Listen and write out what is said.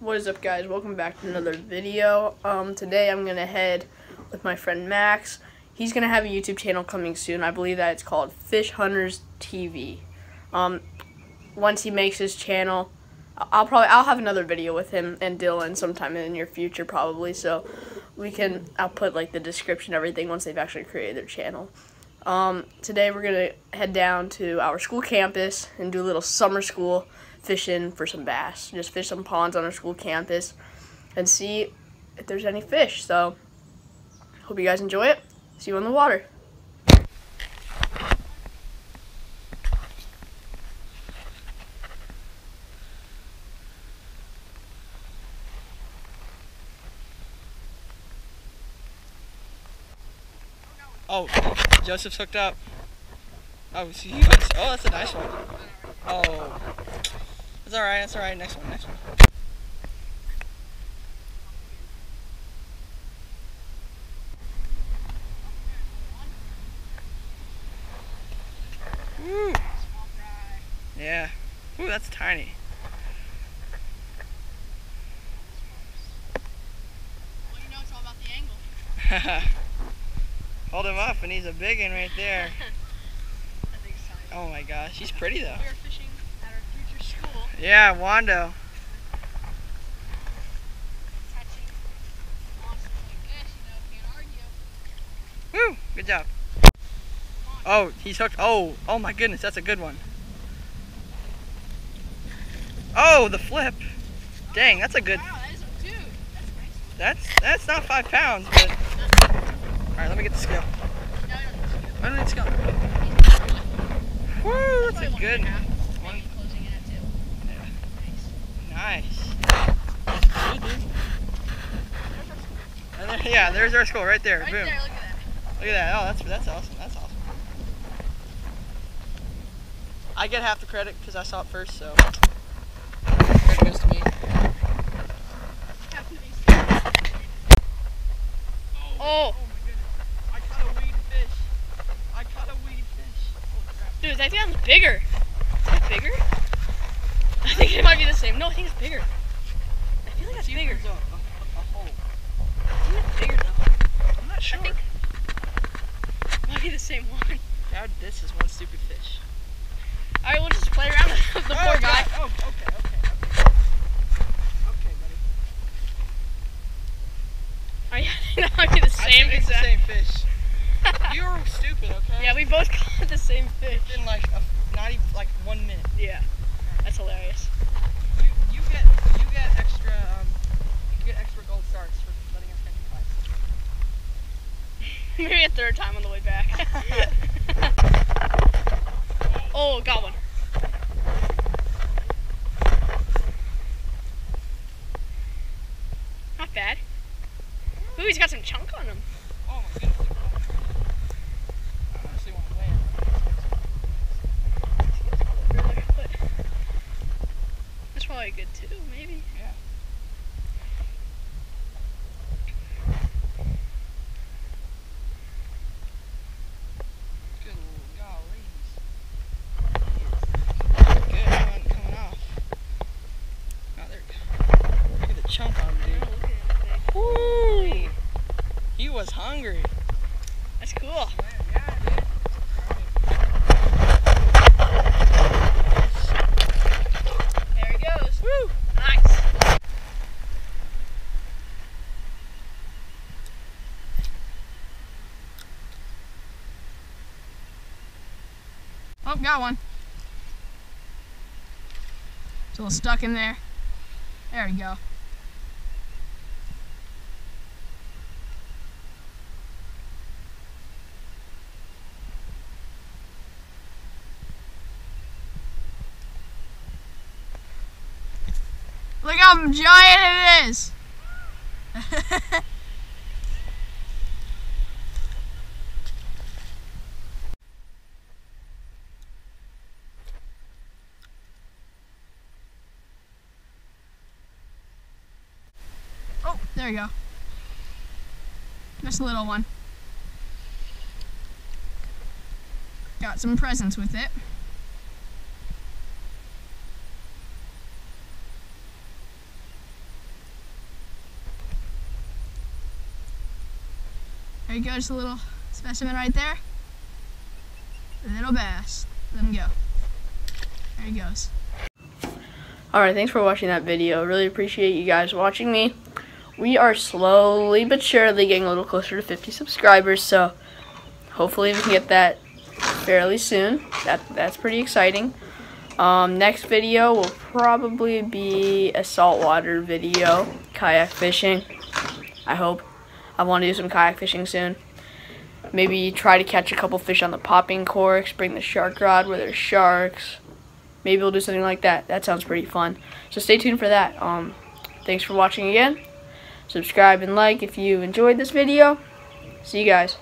What is up guys? Welcome back to another video. Um, today I'm going to head with my friend Max. He's going to have a YouTube channel coming soon. I believe that it's called Fish Hunters TV. Um, once he makes his channel, I'll probably I'll have another video with him and Dylan sometime in the near future probably. So we can I'll put like the description everything once they've actually created their channel. Um, today we're gonna head down to our school campus and do a little summer school fishing for some bass. Just fish some ponds on our school campus and see if there's any fish. So hope you guys enjoy it. See you on the water. Oh, Joseph's hooked up. Oh, hooks. Oh, that's a nice one. Oh, that's all right. That's all right. Next one. Next one. Woo. Yeah. Ooh, that's tiny. Well, you know it's all about the angle. Hold him up, and he's a big one right there. Oh my gosh, he's pretty though. Can't argue. Woo! Good job. Oh, he's hooked. Oh, oh my goodness, that's a good one. Oh, the flip. Dang, that's a good. That's. That's not five pounds, but. All right, let me get the scale. I don't need scale. Woo, that's a good. One closing in at two. Yeah. Nice. Good, dude. And there, yeah, there's our school right there. Right Boom. there, look at that. Look at that. Oh, that's that's awesome. That's awesome. I get half the credit because I saw it first, so credit goes to me. Oh, my goodness! I caught a weed fish. I caught a weed fish. Holy crap! dude, that one's bigger. Is that bigger? I think it might be the same. No, I think it's bigger. I feel like that's See bigger. there's a, a, a hole. I think it's bigger though. I'm not sure. think- It might be the same one. God, this is one stupid fish. All right, we'll just play around with the oh, poor guy. God. Oh, okay, okay, okay. Okay, buddy. Oh, I think that might the I same think it's the same fish. You're stupid, okay? yeah, we both caught the same fish. in like a, not even like one minute. Yeah, that's hilarious. You, you get you get extra um you get extra gold stars for letting us catch you twice. Maybe a third time on the way back. oh, got one. Not bad. Ooh, he's got some chunk on him. Oh my goodness. I honestly want to land. But that's probably good two, maybe. Yeah. Good gollies. Good one coming off. Oh, there we go. Look at the chunk on him, dude. Oh, look at that Woo! thing. He was hungry. That's cool. Yeah, dude. There he goes. Woo! Nice. Oh, got one. It's a little stuck in there. There we go. Look how giant it is. There you go. This little one. Got some presents with it. There you go, just a little specimen right there. Little bass. Let him go. There he goes. Alright, thanks for watching that video. Really appreciate you guys watching me. We are slowly but surely getting a little closer to 50 subscribers, so hopefully we can get that fairly soon. That That's pretty exciting. Um, next video will probably be a saltwater video, kayak fishing. I hope. I want to do some kayak fishing soon. Maybe try to catch a couple fish on the popping corks, bring the shark rod where there's sharks. Maybe we'll do something like that. That sounds pretty fun. So stay tuned for that. Um, thanks for watching again. Subscribe and like if you enjoyed this video. See you guys.